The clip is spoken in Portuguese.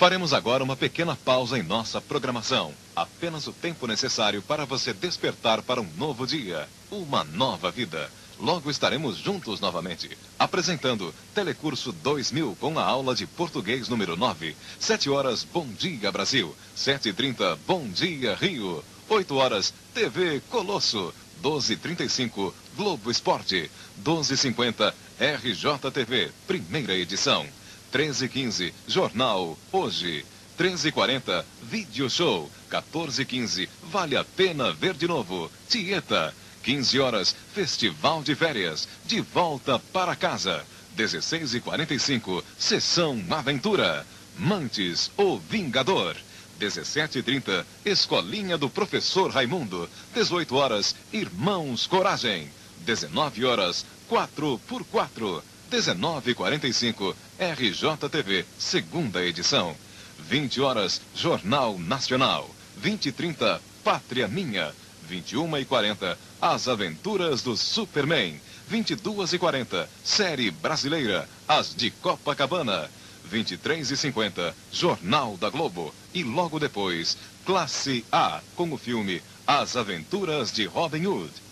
Faremos agora uma pequena pausa em nossa programação. Apenas o tempo necessário para você despertar para um novo dia, uma nova vida. Logo estaremos juntos novamente, apresentando Telecurso 2000 com a aula de português número 9. 7 horas, Bom Dia Brasil. 7h30, Bom Dia Rio. 8 horas, TV Colosso. 12h35, Globo Esporte. 12h50, RJTV, primeira edição. 13h15, Jornal Hoje. 13h40, Vídeo Show. 14h15, Vale a Pena Ver de Novo. Tieta. 15 horas, Festival de Férias. De volta para casa. 16h45, Sessão Aventura. Mantes, o Vingador. 17h30, Escolinha do Professor Raimundo. 18 horas, Irmãos Coragem. 19 horas, 4x4. 19h45, RJTV, segunda edição. 20 horas, Jornal Nacional. 20 e 30, Pátria Minha. 21 e 40, As Aventuras do Superman. 22 e 40, Série Brasileira, As de Copacabana. 23 e 50, Jornal da Globo. E logo depois, Classe A, com o filme As Aventuras de Robin Hood.